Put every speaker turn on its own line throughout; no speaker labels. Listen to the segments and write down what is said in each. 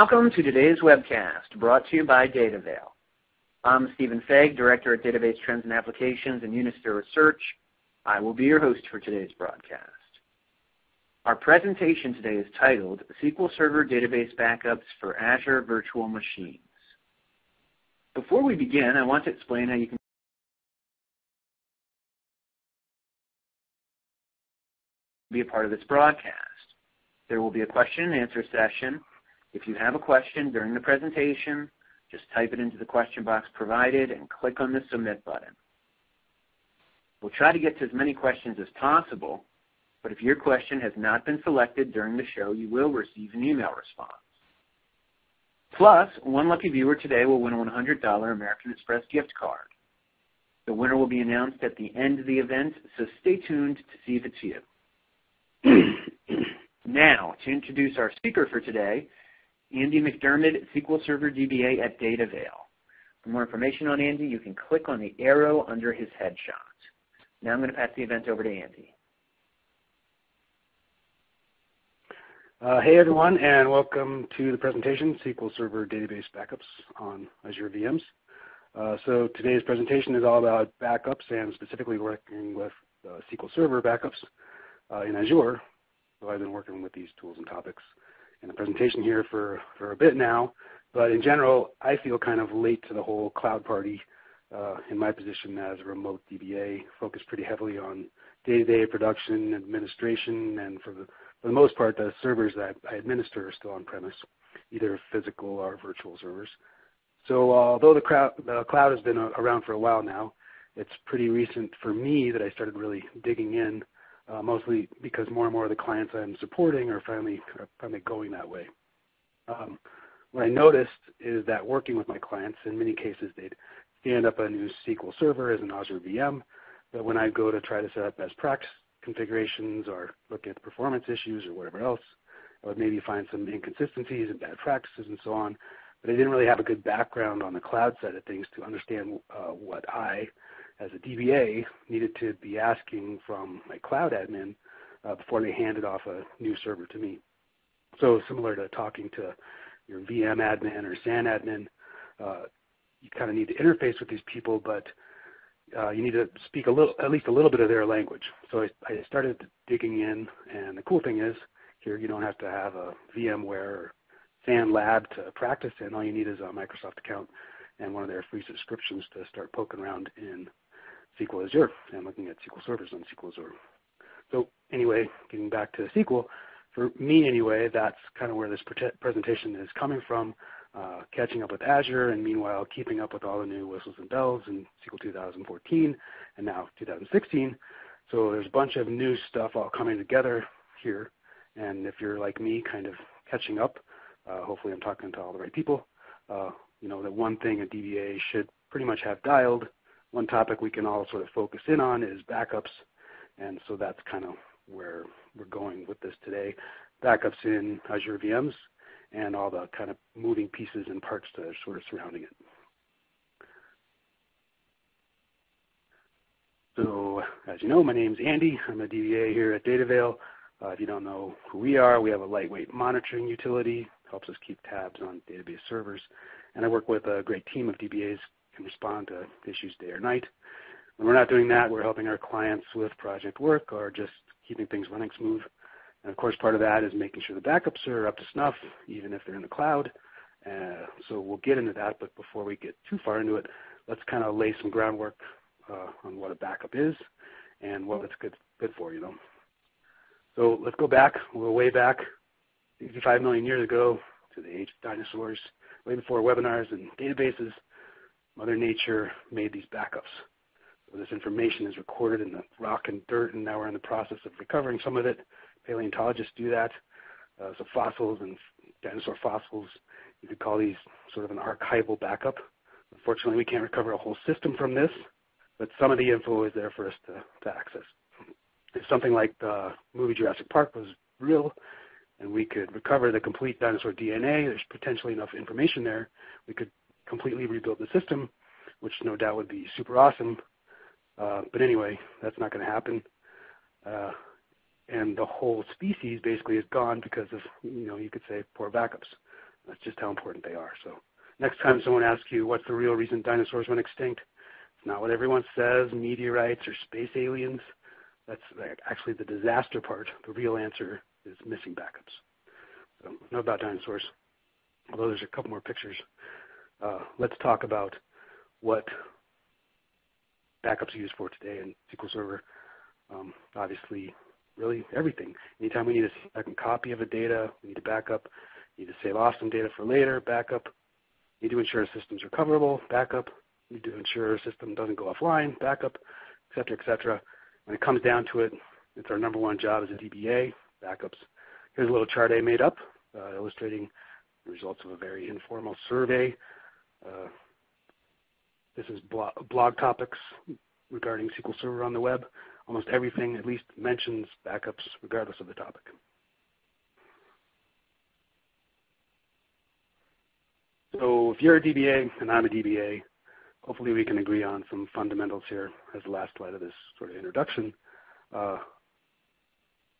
Welcome to today's webcast, brought to you by DataVail. I'm Stephen Faig, Director at Database Trends and Applications and Unisphere Research. I will be your host for today's broadcast. Our presentation today is titled SQL Server Database Backups for Azure Virtual Machines. Before we begin, I want to explain how you can be a part of this broadcast. There will be a question and answer session. If you have a question during the presentation, just type it into the question box provided and click on the submit button. We'll try to get to as many questions as possible, but if your question has not been selected during the show, you will receive an email response. Plus, one lucky viewer today will win a $100 American Express gift card. The winner will be announced at the end of the event, so stay tuned to see if it's you. now, to introduce our speaker for today, Andy McDermott, SQL Server DBA at Datavail. For more information on Andy, you can click on the arrow under his headshot. Now I'm going to pass the event over to Andy.
Uh, hey everyone, and welcome to the presentation, SQL Server Database Backups on Azure VMs. Uh, so today's presentation is all about backups and specifically working with uh, SQL Server backups uh, in Azure. So I've been working with these tools and topics in the presentation here for, for a bit now. But in general, I feel kind of late to the whole cloud party uh, in my position as a remote DBA, focused pretty heavily on day-to-day production, administration, and for the, for the most part, the servers that I administer are still on-premise, either physical or virtual servers. So although the, crowd, the cloud has been around for a while now, it's pretty recent for me that I started really digging in uh, mostly because more and more of the clients I'm supporting are finally, are finally going that way. Um, what I noticed is that working with my clients, in many cases they'd stand up a new SQL Server as an Azure VM, but when I go to try to set up best practice configurations or look at performance issues or whatever else, I would maybe find some inconsistencies and bad practices and so on. But I didn't really have a good background on the cloud side of things to understand uh, what I as a DBA, needed to be asking from my cloud admin uh, before they handed off a new server to me. So similar to talking to your VM admin or SAN admin, uh, you kind of need to interface with these people, but uh, you need to speak a little, at least a little bit of their language. So I, I started digging in, and the cool thing is, here you don't have to have a VMware or SAN lab to practice in. All you need is a Microsoft account and one of their free subscriptions to start poking around in SQL Azure and looking at SQL servers on SQL Azure. So anyway, getting back to SQL, for me anyway, that's kind of where this presentation is coming from, uh, catching up with Azure and meanwhile keeping up with all the new whistles and bells in SQL 2014 and now 2016. So there's a bunch of new stuff all coming together here. And if you're like me, kind of catching up, uh, hopefully I'm talking to all the right people, uh, you know, that one thing a DBA should pretty much have dialed one topic we can all sort of focus in on is backups. And so that's kind of where we're going with this today. Backups in Azure VMs and all the kind of moving pieces and parts that are sort of surrounding it. So as you know, my name is Andy. I'm a DBA here at DataVail. Uh, if you don't know who we are, we have a lightweight monitoring utility, helps us keep tabs on database servers. And I work with a great team of DBAs respond to issues day or night. When we're not doing that, we're helping our clients with project work or just keeping things running smooth. And of course, part of that is making sure the backups are up to snuff, even if they're in the cloud. Uh, so we'll get into that, but before we get too far into it, let's kind of lay some groundwork uh, on what a backup is and what it's good, good for, you know. So let's go back, we're way back, 65 million years ago to the age of dinosaurs, way before webinars and databases. Mother Nature made these backups. So this information is recorded in the rock and dirt, and now we're in the process of recovering some of it. Paleontologists do that. Uh, so fossils and dinosaur fossils, you could call these sort of an archival backup. Unfortunately, we can't recover a whole system from this, but some of the info is there for us to, to access. If something like the movie Jurassic Park was real, and we could recover the complete dinosaur DNA, there's potentially enough information there, we could completely rebuild the system, which no doubt would be super awesome. Uh, but anyway, that's not going to happen. Uh, and the whole species basically is gone because of, you know, you could say poor backups. That's just how important they are. So next time someone asks you what's the real reason dinosaurs went extinct, it's not what everyone says, meteorites or space aliens. That's actually the disaster part. The real answer is missing backups. So know about dinosaurs, although there's a couple more pictures. Uh, let's talk about what backups are used for today in SQL Server. Um, obviously, really everything. Anytime we need a second copy of a data, we need to backup. We need to save off some data for later, backup. We need to ensure systems are coverable, backup. We need to ensure system doesn't go offline, backup, et cetera, et cetera. When it comes down to it, it's our number one job as a DBA, backups. Here's a little chart I made up uh, illustrating the results of a very informal survey. Uh, this is blog, topics regarding SQL Server on the web. Almost everything at least mentions backups regardless of the topic. So if you're a DBA and I'm a DBA, hopefully we can agree on some fundamentals here as the last slide of this sort of introduction. Uh,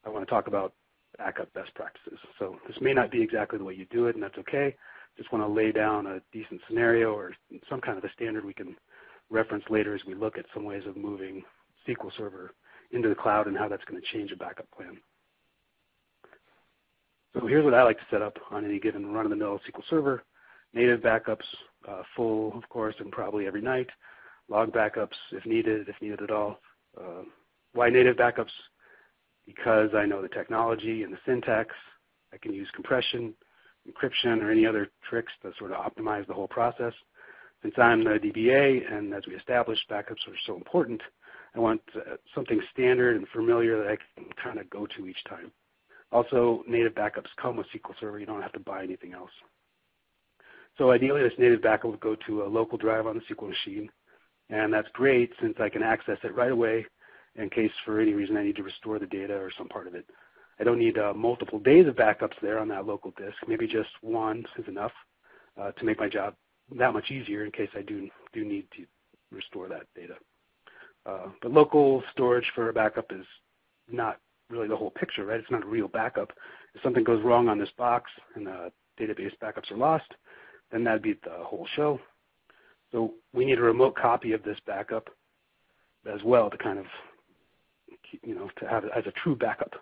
I want to talk about backup best practices. So this may not be exactly the way you do it, and that's okay. Just want to lay down a decent scenario or some kind of a standard we can reference later as we look at some ways of moving SQL Server into the cloud and how that's going to change a backup plan. So here's what I like to set up on any given run-of-the-mill SQL Server. Native backups, uh, full, of course, and probably every night. Log backups if needed, if needed at all. Uh, why native backups? Because I know the technology and the syntax. I can use compression, encryption, or any other tricks to sort of optimize the whole process. Since I'm the DBA, and as we established, backups are so important, I want uh, something standard and familiar that I can kind of go to each time. Also, native backups come with SQL Server. You don't have to buy anything else. So ideally, this native backup would go to a local drive on the SQL machine. And that's great since I can access it right away in case for any reason I need to restore the data or some part of it. I don't need uh, multiple days of backups there on that local disk. Maybe just one is enough uh, to make my job that much easier in case I do, do need to restore that data. Uh, but local storage for a backup is not really the whole picture, right? It's not a real backup. If something goes wrong on this box and the database backups are lost, then that'd be the whole show. So we need a remote copy of this backup as well to kind of, you know, to have it as a true backup.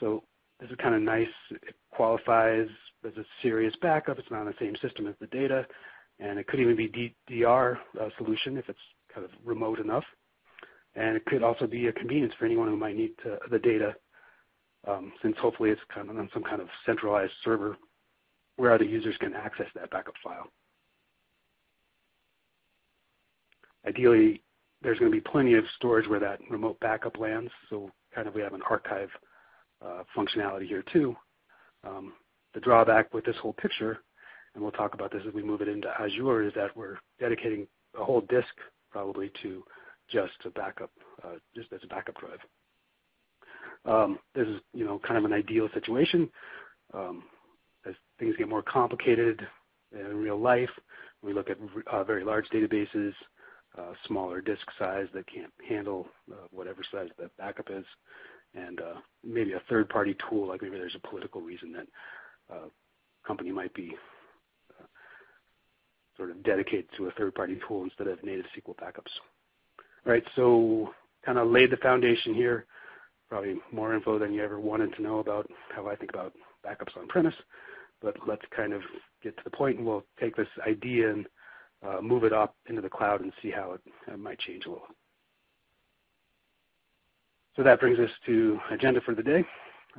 So this is kind of nice. It qualifies as a serious backup. It's not on the same system as the data. And it could even be DR uh, solution if it's kind of remote enough. And it could also be a convenience for anyone who might need the data, um, since hopefully it's kind of on some kind of centralized server where other users can access that backup file. Ideally, there's going to be plenty of storage where that remote backup lands, so kind of we have an archive functionality here too. Um, the drawback with this whole picture, and we'll talk about this as we move it into Azure, is that we're dedicating a whole disk probably to just a backup, uh, just as a backup drive. Um, this is, you know, kind of an ideal situation. Um, as things get more complicated in real life, we look at uh, very large databases, uh, smaller disk size that can't handle uh, whatever size the backup is, and uh, maybe a third-party tool, like maybe there's a political reason that a uh, company might be uh, sort of dedicated to a third-party tool instead of native SQL backups. All right, so kind of laid the foundation here. Probably more info than you ever wanted to know about how I think about backups on premise. But let's kind of get to the point, and we'll take this idea and uh, move it up into the cloud and see how it, it might change a little. So that brings us to agenda for the day,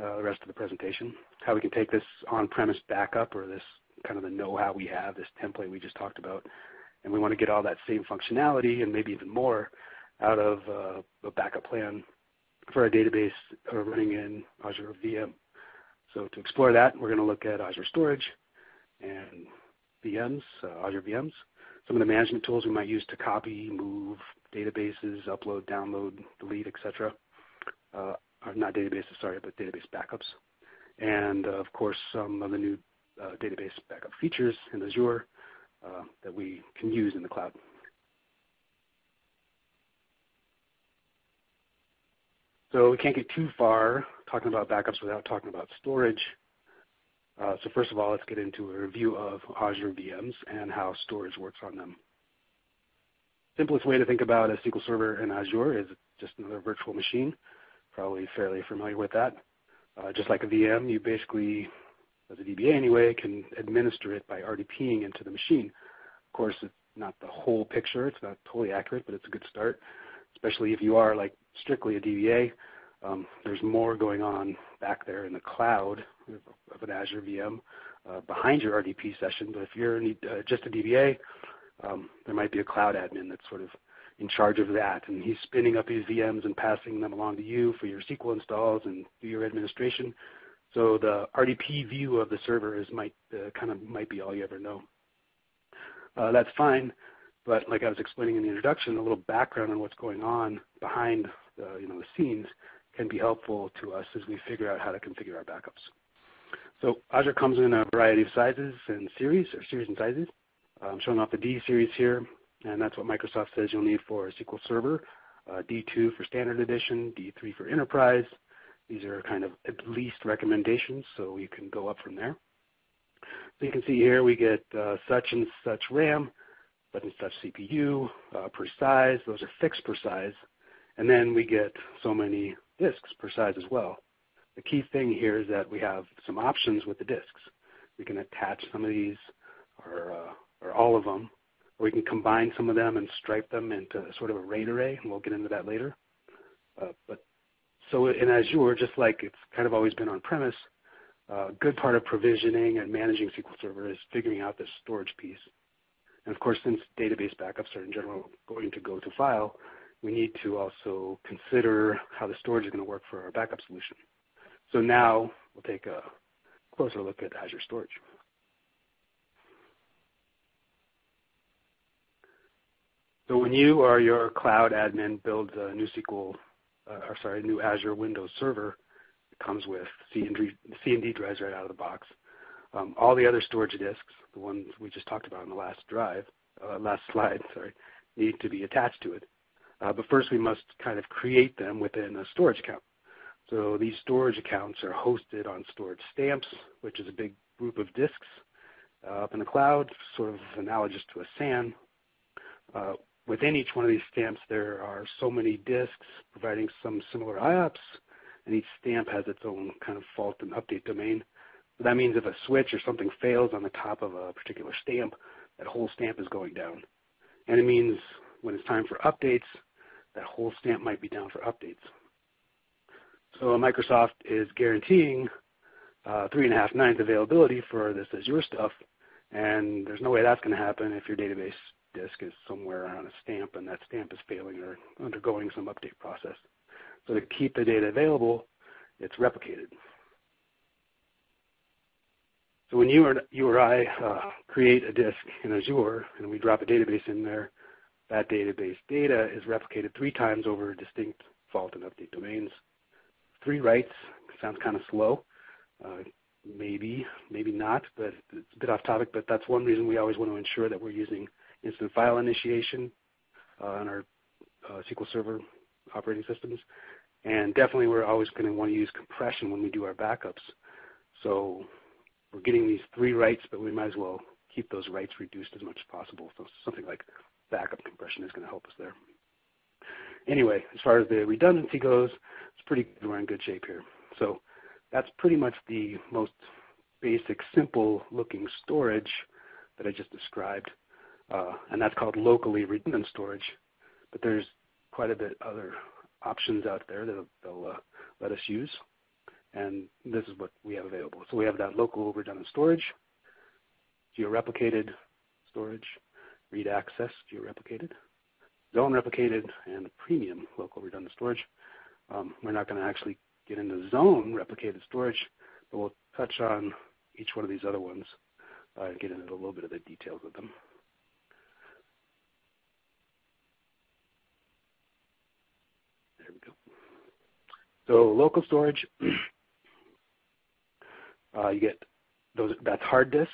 uh, the rest of the presentation, how we can take this on-premise backup or this kind of the know-how we have, this template we just talked about, and we want to get all that same functionality and maybe even more out of uh, a backup plan for a database uh, running in Azure VM. So to explore that, we're going to look at Azure Storage and VMs, Azure VMs, some of the management tools we might use to copy, move databases, upload, download, delete, etc. Uh, not databases, sorry, but database backups. And uh, of course, some of the new uh, database backup features in Azure uh, that we can use in the cloud. So we can't get too far talking about backups without talking about storage. Uh, so first of all, let's get into a review of Azure VMs and how storage works on them. Simplest way to think about a SQL Server in Azure is just another virtual machine. Probably fairly familiar with that. Uh, just like a VM, you basically, as a DBA anyway, can administer it by RDPing into the machine. Of course, it's not the whole picture. It's not totally accurate, but it's a good start, especially if you are like strictly a DBA. Um, there's more going on back there in the cloud of an Azure VM uh, behind your RDP session. But if you're uh, just a DBA, um, there might be a cloud admin that's sort of in charge of that, and he's spinning up these VMs and passing them along to you for your SQL installs and do your administration. So the RDP view of the server is might uh, kind of might be all you ever know. Uh, that's fine, but like I was explaining in the introduction, a little background on what's going on behind the, you know, the scenes can be helpful to us as we figure out how to configure our backups. So Azure comes in a variety of sizes and series, or series and sizes. I'm showing off the D series here, and that's what Microsoft says you'll need for a SQL Server. Uh, D2 for Standard Edition, D3 for Enterprise. These are kind of at least recommendations, so you can go up from there. So you can see here we get uh, such and such RAM, such and such CPU uh, per size. Those are fixed per size. And then we get so many disks per size as well. The key thing here is that we have some options with the disks. We can attach some of these or, uh, or all of them, or we can combine some of them and stripe them into sort of a RAID array, and we'll get into that later. Uh, but so in Azure, just like it's kind of always been on premise, uh, a good part of provisioning and managing SQL Server is figuring out this storage piece. And of course, since database backups are in general going to go to file, we need to also consider how the storage is going to work for our backup solution. So now we'll take a closer look at Azure Storage. So when you or your cloud admin builds a new SQL, uh, or sorry, new Azure Windows Server, it comes with C and D, drives right out of the box. Um, all the other storage disks, the ones we just talked about in the last drive, uh, last slide, sorry, need to be attached to it. Uh, but first we must kind of create them within a storage account. So these storage accounts are hosted on storage stamps, which is a big group of disks uh, up in the cloud, sort of analogous to a SAN. Within each one of these stamps, there are so many disks providing some similar IOPS, and each stamp has its own kind of fault and update domain. That means if a switch or something fails on the top of a particular stamp, that whole stamp is going down. And it means when it's time for updates, that whole stamp might be down for updates. So Microsoft is guaranteeing uh, three and a half nines availability for this Azure stuff, and there's no way that's going to happen if your database disk is somewhere on a stamp and that stamp is failing or undergoing some update process. So to keep the data available, it's replicated. So when you or, you or I uh, create a disk in Azure and we drop a database in there, that database data is replicated three times over distinct fault and update domains. Three writes sounds kind of slow. Uh, maybe, maybe not, but it's a bit off topic, but that's one reason we always want to ensure that we're using instant file initiation uh, on our uh, SQL Server operating systems. And definitely we're always going to want to use compression when we do our backups. So we're getting these three writes, but we might as well keep those writes reduced as much as possible. So something like backup compression is going to help us there. Anyway, as far as the redundancy goes, it's pretty good. We're in good shape here. So that's pretty much the most basic, simple looking storage that I just described. Uh, and that's called locally redundant storage. But there's quite a bit other options out there that they'll uh, let us use. And this is what we have available. So we have that local redundant storage, geo-replicated storage, read access geo-replicated, zone replicated, and premium local redundant storage. Um, we're not going to actually get into zone replicated storage, but we'll touch on each one of these other ones uh, and get into a little bit of the details of them. There we go. So local storage, uh, you get those. That's hard disks.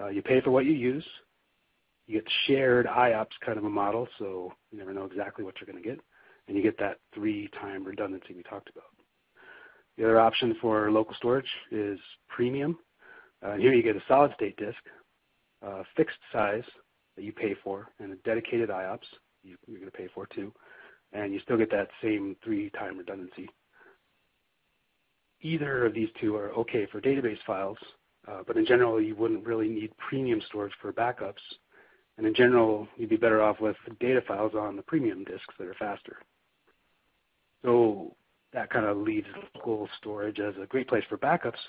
Uh, you pay for what you use you get shared IOPS kind of a model, so you never know exactly what you're going to get, and you get that three-time redundancy we talked about. The other option for local storage is premium. Uh, here you get a solid state disk, fixed size that you pay for, and a dedicated IOPS you, you're going to pay for too, and you still get that same three-time redundancy. Either of these two are okay for database files, uh, but in general you wouldn't really need premium storage for backups, and in general you'd be better off with data files on the premium disks that are faster. So that kind of leaves local storage as a great place for backups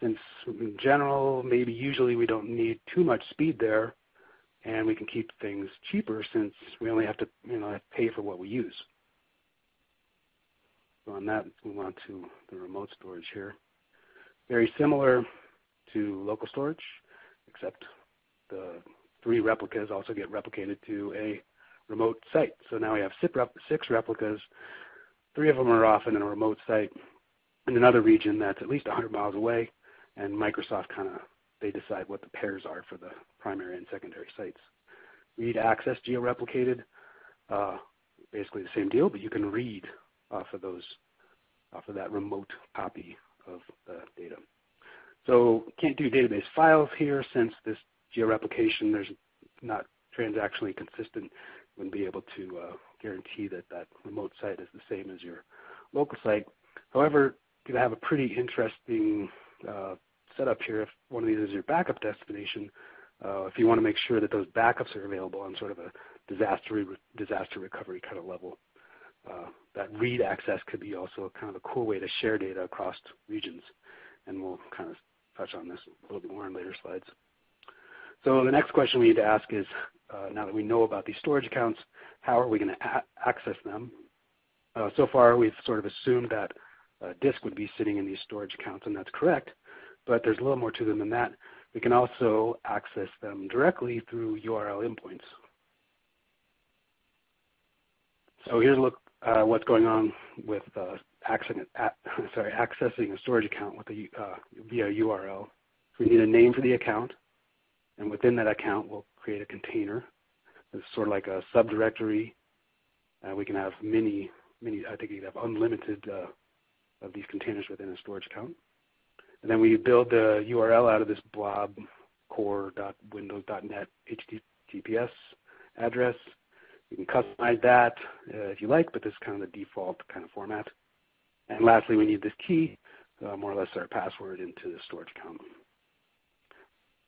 since in general, maybe usually we don't need too much speed there and we can keep things cheaper since we only have to you know pay for what we use. So on that, move on to the remote storage here. Very similar to local storage, except the three replicas also get replicated to a remote site. So now we have six replicas Three of them are often in a remote site in another region that's at least 100 miles away, and Microsoft kind of they decide what the pairs are for the primary and secondary sites. Read access georeplicated, uh, basically the same deal, but you can read off of those, off of that remote copy of the data. So can't do database files here since this geo-replication, there's not transactionally consistent. Wouldn't be able to uh, guarantee that that remote site is the same as your local site. However, you have a pretty interesting uh, setup here. If one of these is your backup destination, uh, if you want to make sure that those backups are available on sort of a disaster re disaster recovery kind of level, uh, that read access could be also kind of a cool way to share data across regions, and we'll kind of touch on this a little bit more in later slides. So the next question we need to ask is, uh, now that we know about these storage accounts, how are we going to access them? Uh, so far, we've sort of assumed that a disk would be sitting in these storage accounts, and that's correct. But there's a little more to them than that. We can also access them directly through URL endpoints. So here's a look uh, what's going on with uh, accessing, sorry, accessing a storage account with a, uh, via URL. We need a name for the account, and within that account, we'll create a container. It's sort of like a subdirectory. Uh, we can have many, many, I think you can have unlimited uh, of these containers within a storage account. And then we build the URL out of this blob core.windows.net HTTPS address. You can customize that uh, if you like, but this is kind of the default kind of format. And lastly, we need this key, uh, more or less our password into the storage account.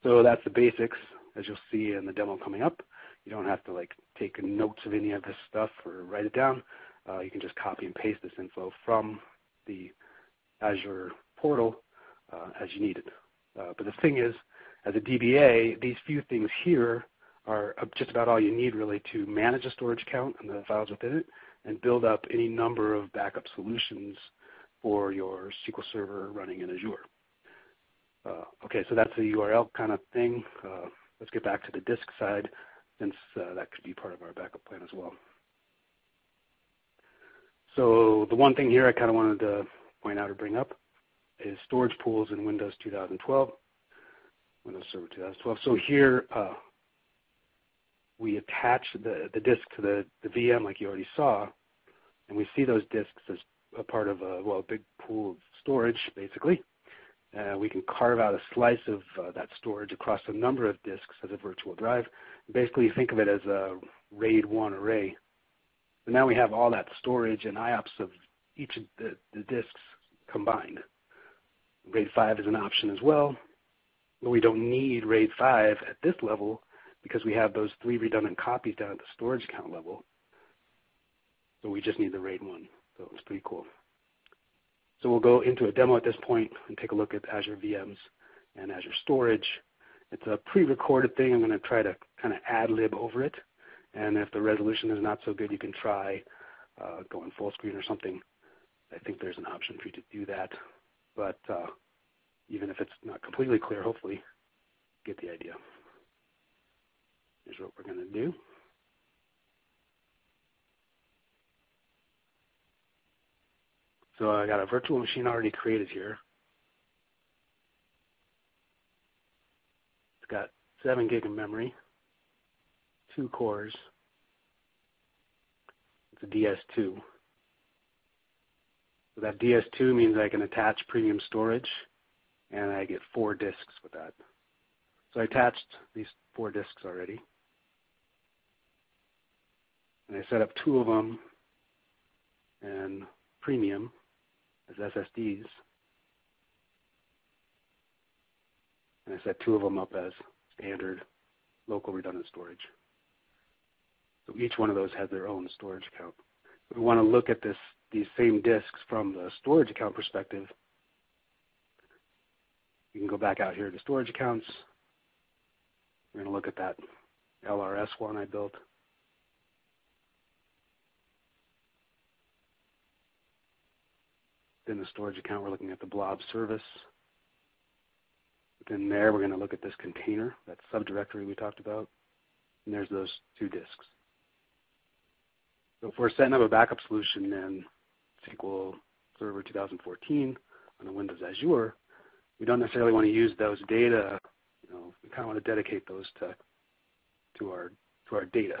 So that's the basics, as you'll see in the demo coming up. You don't have to like take notes of any of this stuff or write it down. Uh, you can just copy and paste this info from the Azure portal as you need it. Uh, but the thing is, as a DBA, these few things here are just about all you need really to manage a storage account and the files within it and build up any number of backup solutions for your SQL Server running in Azure. Uh, okay, so that's the URL kind of thing. Uh, let's get back to the disk side since uh, that could be part of our backup plan as well. So the one thing here I kind of wanted to point out or bring up is storage pools in Windows 2012, Windows Server 2012. So here uh, we attach the, the disk to the, the VM like you already saw, and we see those disks as a part of a, well, a big pool of storage basically. Uh, we can carve out a slice of uh, that storage across a number of disks as a virtual drive. Basically, think of it as a RAID 1 array. So now we have all that storage and IOPS of each of the, the disks combined. RAID 5 is an option as well, but we don't need RAID 5 at this level because we have those three redundant copies down at the storage account level. So we just need the RAID 1. So it's pretty cool. So we'll go into a demo at this point and take a look at Azure VMs and Azure Storage. It's a pre-recorded thing. I'm going to try to kind of ad-lib over it. And if the resolution is not so good, you can try uh, going full screen or something. I think there's an option for you to do that. But uh, even if it's not completely clear, hopefully get the idea. Here's what we're going to do. So I got a virtual machine already created here. It's got 7 gig of memory, two cores. It's a DS2. That DS2 means I can attach premium storage, and I get four disks with that. So I attached these four disks already. And I set up two of them and premium as SSDs. And I set two of them up as standard local redundant storage. So each one of those has their own storage account. We want to look at this these same disks from the storage account perspective. You can go back out here to storage accounts. We're going to look at that LRS one I built. Within the storage account, we're looking at the blob service. Within there, we're going to look at this container, that subdirectory we talked about. And there's those two disks. So if we're setting up a backup solution in SQL Server 2014 on the Windows Azure, we don't necessarily want to use those data. You know, we kind of want to dedicate those to to our to our data.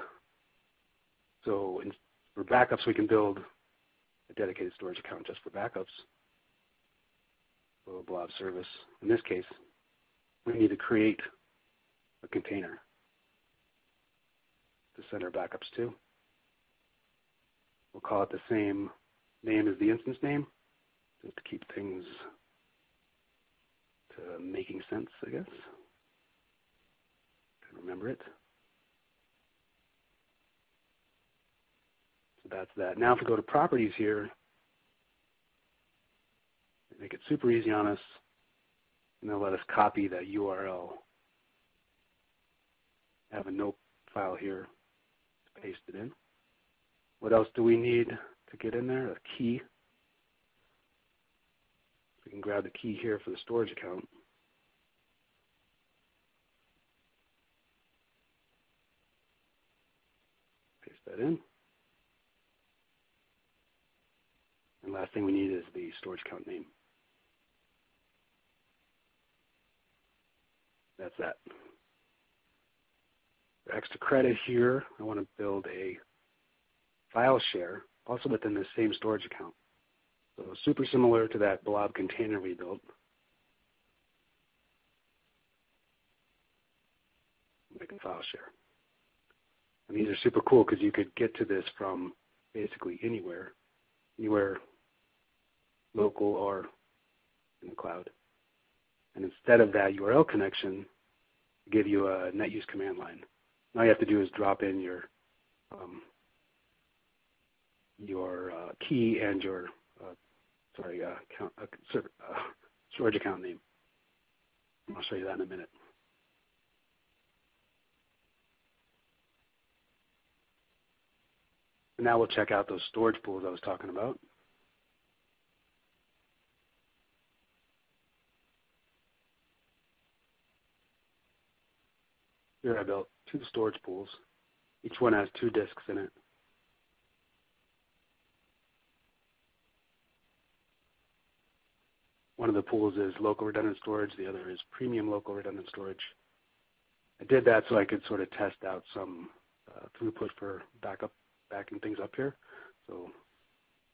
So in, for backups, we can build a dedicated storage account just for backups. A blob service. In this case, we need to create a container to send our backups to. We'll call it the same name is the instance name, just to keep things to making sense, I guess. Can remember it. So that's that. Now if we go to properties here, make it super easy on us, and they'll let us copy that URL. have a note file here, paste it in. What else do we need to get in there? A key. We can grab the key here for the storage account. Paste that in. And last thing we need is the storage account name. That's that. For extra credit here, I want to build a file share also within the same storage account. So super similar to that blob container we built. Make a file share. And these are super cool because you could get to this from basically anywhere, anywhere local or in the cloud. And instead of that URL connection, give you a NetUse command line. All you have to do is drop in your um, key and your uh, sorry uh, uh, uh, storage account name. I'll show you that in a minute. Now we'll check out those storage pools I was talking about. Here I built two storage pools. Each one has two disks in it. One of the pools is local redundant storage. The other is premium local redundant storage. I did that so I could sort of test out some uh, throughput for backup, backing things up here. So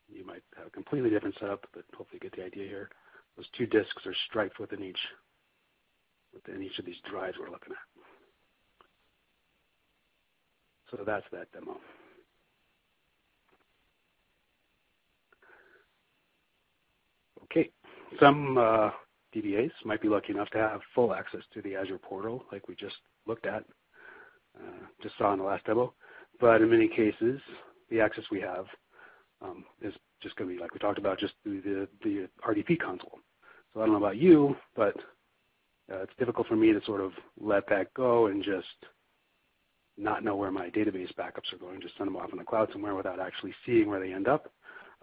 you might have a completely different setup, but hopefully you get the idea here. Those two disks are striped within each within each of these drives we're looking at. So that's that demo. Okay, some uh, DBAs might be lucky enough to have full access to the Azure portal like we just looked at, uh, just saw in the last demo. But in many cases, the access we have um, is just going to be like we talked about, just through the, RDP console. So I don't know about you, but uh, it's difficult for me to sort of let that go and just not know where my database backups are going, just send them off in the cloud somewhere without actually seeing where they end up.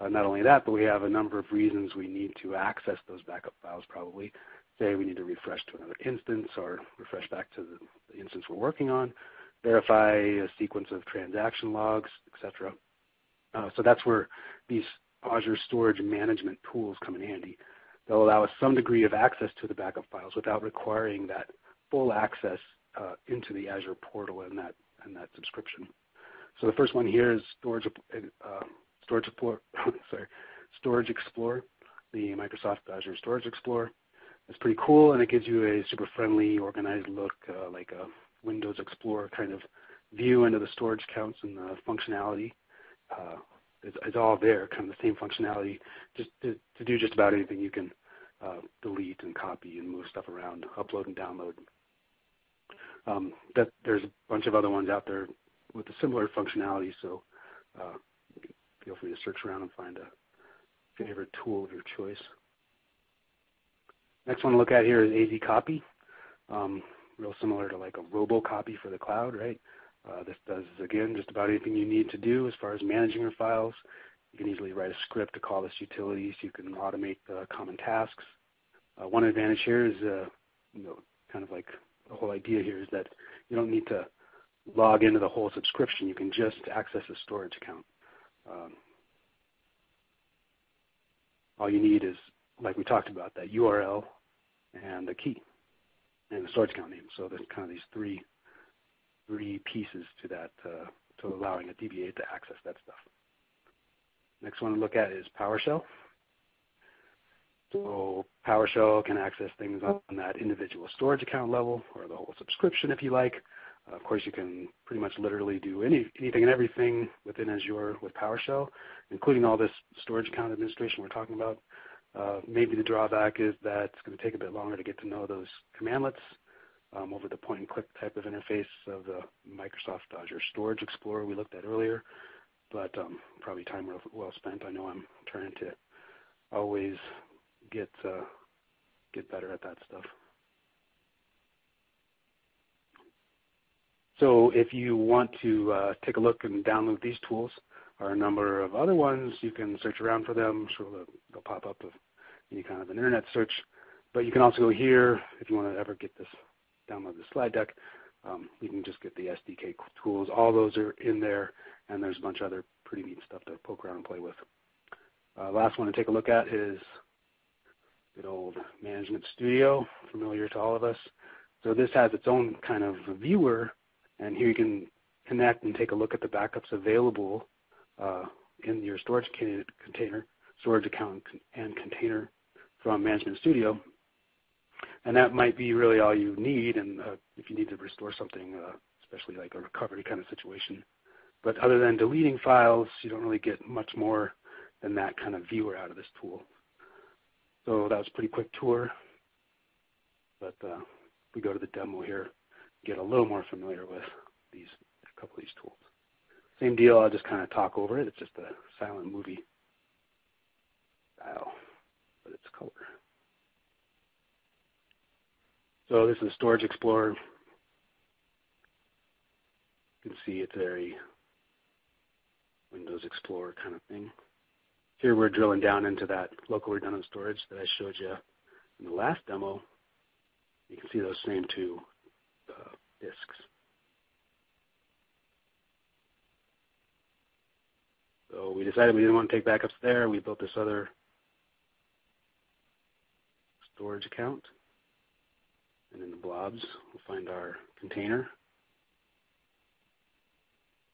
Uh, not only that, but we have a number of reasons we need to access those backup files probably. Say we need to refresh to another instance or refresh back to the, the instance we're working on, verify a sequence of transaction logs, etc. Uh, so that's where these Azure storage management tools come in handy. They'll allow us some degree of access to the backup files without requiring that full access uh, into the Azure portal and that and that subscription. So the first one here is storage uh, storage support sorry Storage Explorer, the Microsoft Azure Storage Explorer. It's pretty cool, and it gives you a super friendly, organized look, uh, like a Windows Explorer kind of view into the storage counts and the functionality. Uh, it's, it's, all there, kind of the same functionality, just to, to do just about anything you can uh, delete and copy and move stuff around, upload and download. Um, that there's a bunch of other ones out there with a similar functionality, so uh, feel free to search around and find a favorite tool of your choice. Next one to look at here is AZ Copy. Um, real similar to like a RoboCopy for the cloud, right? Uh, this does, again, just about anything you need to do as far as managing your files. You can easily write a script to call this utility so you can automate common tasks. Uh, one advantage here is, uh, you know, kind of like the whole idea here is that you don't need to log into the whole subscription. You can just access a storage account. Um, all you need is, like we talked about, that URL and the key and the storage account name. So there's kind of these three three pieces to that uh, to allowing a DBA to access that stuff. Next one to look at is PowerShell. So PowerShell can access things on that individual storage account level or the whole subscription if you like. Uh, of course, you can pretty much literally do any, anything and everything within Azure with PowerShell, including all this storage account administration we're talking about. Uh, maybe the drawback is that it's going to take a bit longer to get to know those commandlets um, over the point-and-click type of interface of the Microsoft Azure Storage Explorer we looked at earlier, but um, probably time well, well, spent. I know I'm trying to always get uh, get better at that stuff. If you want to uh, take a look and download these tools, or a number of other ones, you can search around for them. Sure, they'll, pop up of any kind of an internet search. But you can also go here if you want to ever get this download the slide deck. Um, you can just get the SDK tools. All those are in there, and there's a bunch of other pretty neat stuff to poke around and play with. Uh, last one to take a look at is good old Management Studio, familiar to all of us. So this has its own kind of viewer, and here you can connect and take a look at the backups available uh, in your storage container, storage account and container from Management Studio and that might be really all you need. And uh, if you need to restore something, uh, especially like a recovery kind of situation, but other than deleting files, you don't really get much more than that kind of viewer out of this tool. So that was a pretty quick tour, but uh, we go to the demo here, get a little more familiar with these a couple of these tools. Same deal. I'll just kind of talk over it. It's just a silent movie style, but it's color. So this is Storage Explorer. You can see it's very Windows Explorer kind of thing. Here we're drilling down into that local redundant storage that I showed you in the last demo. You can see those same two disks. So we decided we didn't want to take backups there. We built this other storage account. And in the blobs, we'll find our container.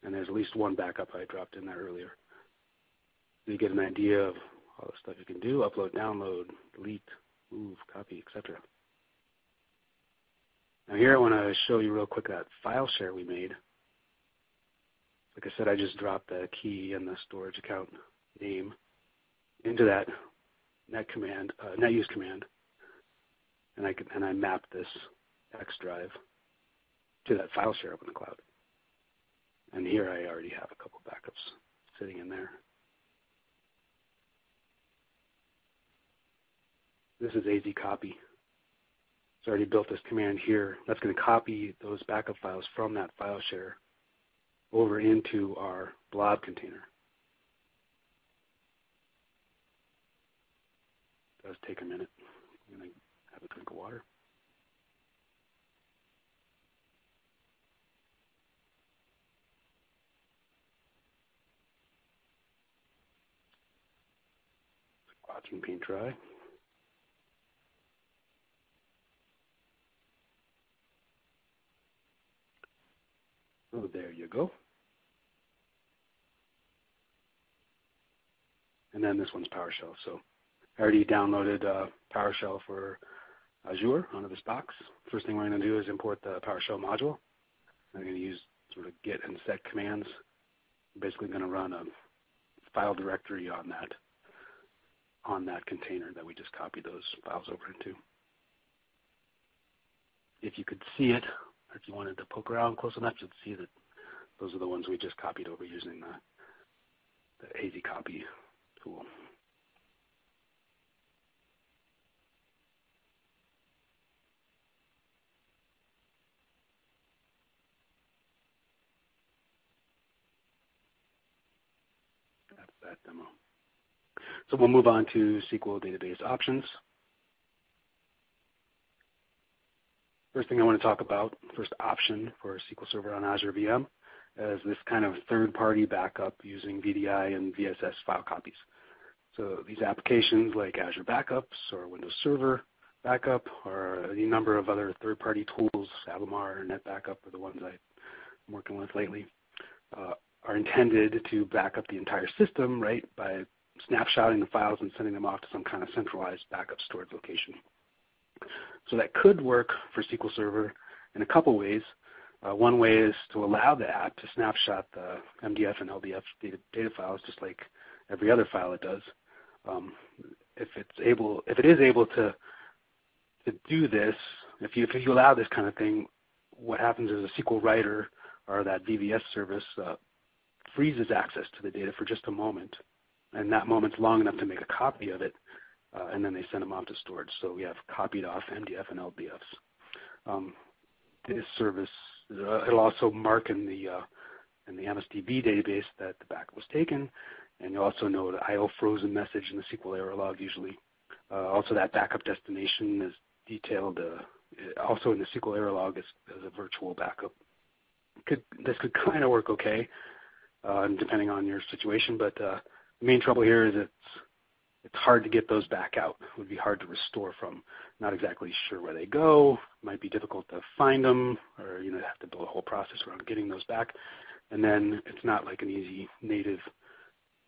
And there's at least one backup I dropped in there earlier. So you get an idea of all the stuff you can do, upload, download, delete, move, copy, etc. Now here I want to show you real quick that file share we made. Like I said, I just dropped the key and the storage account name into that net command, uh, net use command and I can, and I map this X drive to that file share up in the cloud. And here I already have a couple backups sitting in there. This is AZ copy. Already built this command here. That's going to copy those backup files from that file share over into our blob container. It does take a minute I'm going to have a drink of water. Watching paint dry. Oh, there you go. and then this one's PowerShell. So I already downloaded uh, PowerShell for Azure onto this box. First thing we're going to do is import the PowerShell module. I'm going to use sort of git and set commands. I'm basically going to run a file directory on that on that container that we just copied those files over into. If you could see it, if you wanted to poke around close enough, you'd see that those are the ones we just copied over using the, the AZ copy tool. That's that demo. So we'll move on to SQL database options. First thing I want to talk about, first option for SQL Server on Azure VM, is this kind of third-party backup using VDI and VSS file copies. So these applications like Azure Backups or Windows Server Backup or any number of other third-party tools, Avamar or NetBackup are the ones I'm working with lately, uh, are intended to back up the entire system, right, by snapshotting the files and sending them off to some kind of centralized backup storage location. So that could work for SQL Server in a couple ways. Uh, one way is to allow the app to snapshot the MDF and LDF data, data files just like every other file it does. Um, if it's able, if it is able to to do this, if you if you allow this kind of thing, what happens is a SQL writer or that VSS service uh, freezes access to the data for just a moment, and that moment's long enough to make a copy of it, and then they send them off to storage. So we have copied off MDF and LDFs. Um, this service, uh, it'll also mark in the uh, in the MSDB database that the backup was taken, and you'll also know the IO frozen message in the SQL error log usually. Uh, also, that backup destination is detailed uh, also in the SQL error log as, as a virtual backup. Could, this could kind of work okay, uh, depending on your situation, but uh, the main trouble here is it's it's hard to get those back out. It would be hard to restore from. Not exactly sure where they go. Might be difficult to find them, or you know, have to build a whole process around getting those back. And then it's not like an easy native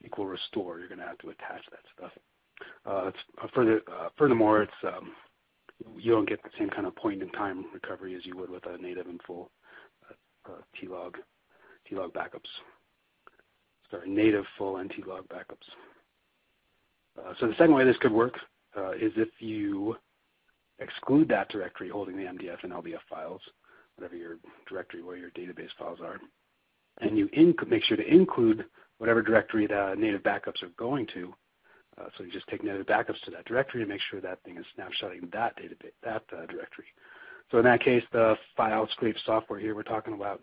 SQL restore. You're going to have to attach that stuff. Uh, uh, further, uh, furthermore, it's um, you don't get the same kind of point-in-time recovery as you would with a native and full uh, uh, T-log T-log backups. Sorry, native full and T-log backups. Uh, so the second way this could work uh, is if you exclude that directory holding the MDF and LDF files, whatever your directory where your database files are, and you make sure to include whatever directory the native backups are going to. Uh, so you just take native backups to that directory and make sure that thing is snapshotting that database, that uh, directory. So in that case, the file scrape software here we're talking about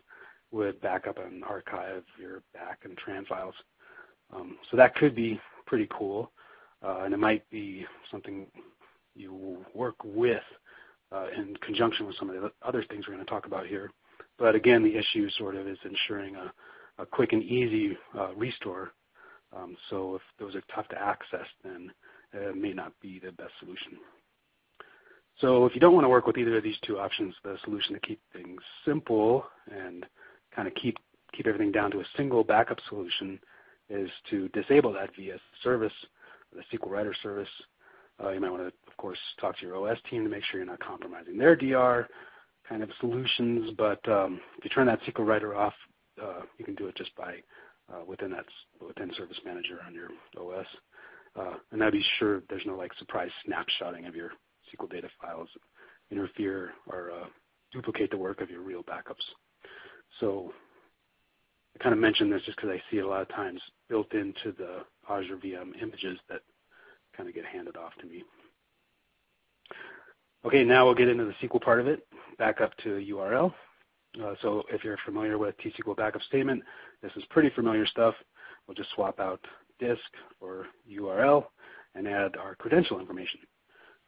would backup and archive your back and tran files. Um, so that could be pretty cool. Uh, and it might be something you work with uh, in conjunction with some of the other things we're going to talk about here. But again, the issue sort of is ensuring a, a quick and easy uh, restore. Um, so if those are tough to access, then it may not be the best solution. So if you don't want to work with either of these two options, the solution to keep things simple and kind of keep keep everything down to a single backup solution is to disable that VSS service the SQL Writer service. Uh, you might want to, of course, talk to your OS team to make sure you're not compromising their DR kind of solutions. But um, if you turn that SQL Writer off, uh, you can do it just by uh, within that within Service Manager on your OS. Uh, and that be sure there's no like surprise snapshotting of your SQL data files, interfere or uh, duplicate the work of your real backups. So I kind of mention this just because I see it a lot of times built into the Azure VM images that kind of get handed off to me. Okay, now we'll get into the SQL part of it, back up to the URL. Uh, so if you're familiar with T-SQL backup statement, this is pretty familiar stuff. We'll just swap out disk or URL and add our credential information.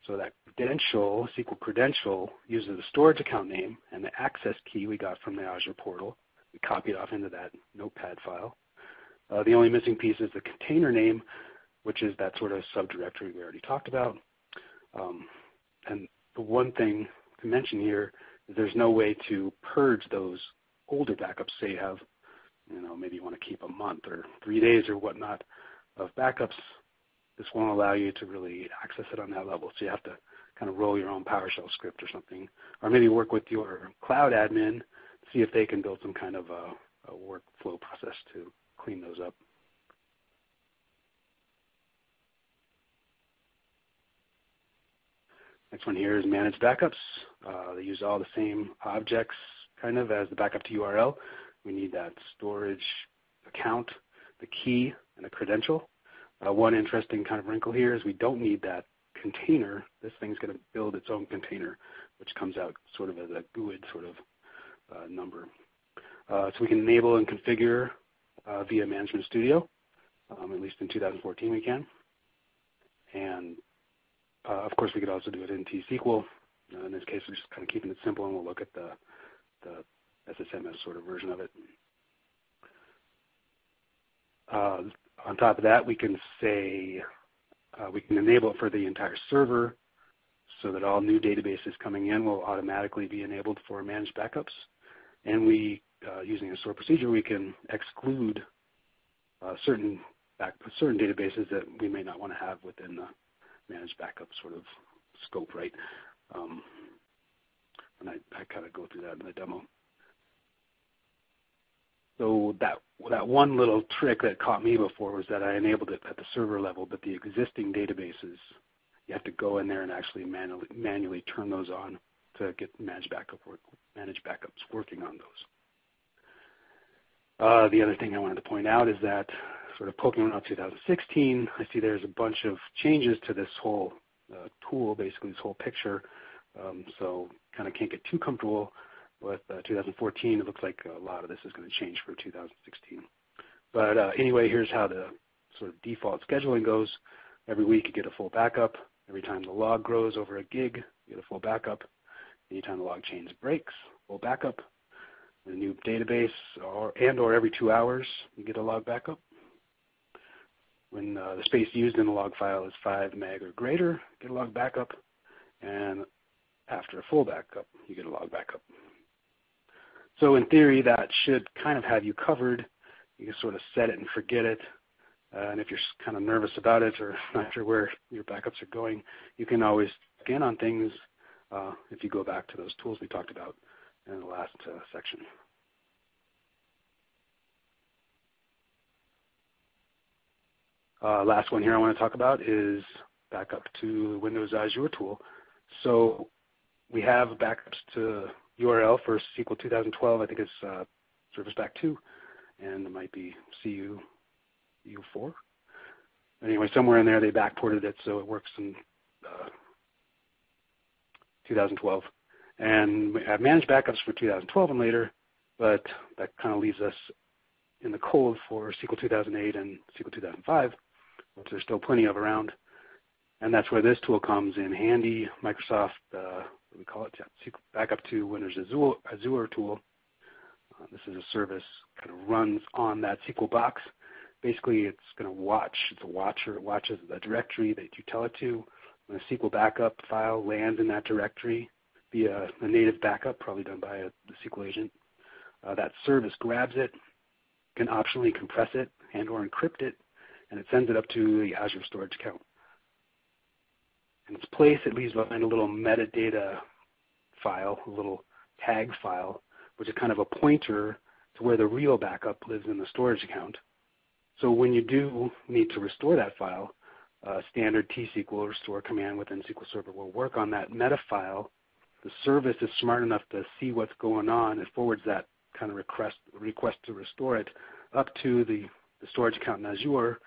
So that credential, SQL credential, uses the storage account name and the access key we got from the Azure portal we copy it off into that notepad file. Uh, the only missing piece is the container name, which is that sort of subdirectory we already talked about. Um, and the one thing to mention here is there's no way to purge those older backups. Say you have, you know, maybe you want to keep a month or three days or whatnot of backups. this won't allow you to really access it on that level. So you have to kind of roll your own PowerShell script or something, or maybe work with your cloud admin, to see if they can build some kind of a workflow process to clean those up. Next one here is manage backups. Uh, they use all the same objects kind of as the backup to URL. We need that storage account, the key, and a credential. Uh, one interesting kind of wrinkle here is we don't need that container. This thing's going to build its own container, which comes out sort of as a GUID sort of uh, number. Uh, so we can enable and configure via Management Studio. Um, at least in 2014 we can. And uh, of course, we could also do it in T-SQL. Uh, in this case, we're just kind of keeping it simple, and we'll look at the, the SSMS sort of version of it. Uh, on top of that, we can say uh, we can enable it for the entire server so that all new databases coming in will automatically be enabled for managed backups. And we, uh, using a stored procedure, we can exclude uh, certain back, certain databases that we may not want to have within the managed backup sort of scope, right? Um, and I, I kind of go through that in the demo. So that that one little trick that caught me before was that I enabled it at the server level, but the existing databases, you have to go in there and actually manually, manually turn those on to get managed backup work, managed backups working on those. Uh, the other thing I wanted to point out is that sort of poking around 2016, I see there's a bunch of changes to this whole uh, tool, basically this whole picture. Um, so kind of can't get too comfortable with uh, 2014. It looks like a lot of this is going to change for 2016. But anyway, here's how the sort of default scheduling goes. Every week you get a full backup. Every time the log grows over a gig, you get a full backup. Anytime the log change breaks, full backup. A new database or and or every two hours you get a log backup. When uh, the space used in the log file is 5 meg or greater, get a log backup. And after a full backup, you get a log backup. So in theory, that should kind of have you covered. You can sort of set it and forget it. Uh, and if you're kind of nervous about it or not sure where your backups are going, you can always check in on things uh, if you go back to those tools we talked about in the last uh, section. Uh, last one here I want to talk about is backup to the Windows Azure tool. So we have backups to URL for SQL 2012. I think it's uh, Service Pack 2, and it might be CU U4. Anyway, somewhere in there they backported it so it works in uh, 2012. And we have managed backups for 2012 and later, but that kind of leaves us in the cold for SQL 2008 and SQL 2005 which there's still plenty of around. And that's where this tool comes in handy. Microsoft, uh, we call it backup to Windows Azure, Azure tool. Uh, this is a service kind of runs on that SQL box. Basically, it's going to watch. It's a watcher. It watches the directory that you tell it to. When a SQL backup file lands in that directory via a native backup, probably done by a, the SQL agent, uh, that service grabs it, can optionally compress it and or encrypt it and it sends it up to the Azure Storage account. In its place, it leaves behind a little metadata file, a little tag file, which is kind of a pointer to where the real backup lives in the storage account. So when you do need to restore that file, uh, standard T-SQL restore command within SQL Server will work on that meta file. The service is smart enough to see what's going on. It forwards that kind of request, request to restore it up to the, the storage account in Azure,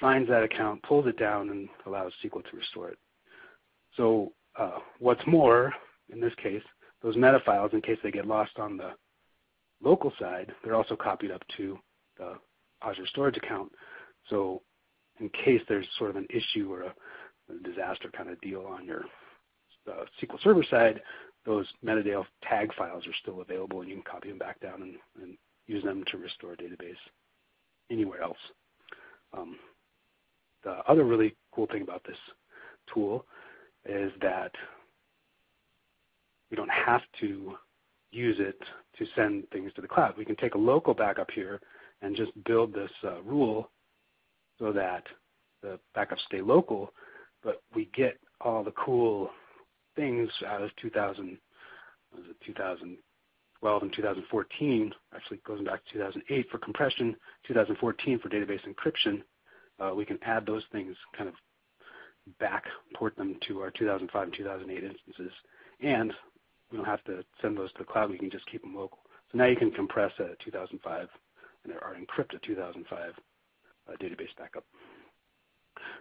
finds that account, pulls it down, and allows SQL to restore it. So uh, what's more, in this case, those meta files, in case they get lost on the local side, they're also copied up to the Azure Storage account. So in case there's sort of an issue or a, a disaster kind of deal on your SQL Server side, those metadata tag files are still available, and you can copy them back down and, and use them to restore a database anywhere else. Um, the other really cool thing about this tool is that we don't have to use it to send things to the cloud. We can take a local backup here and just build this uh, rule so that the backups stay local, but we get all the cool things out of 2000, was it 2012 and 2014, actually goes back to 2008 for compression, 2014 for database encryption. Uh, we can add those things kind of back, port them to our 2005 and 2008 instances, and we don't have to send those to the cloud. We can just keep them local. So now you can compress a 2005 and or encrypt a 2005 uh, database backup.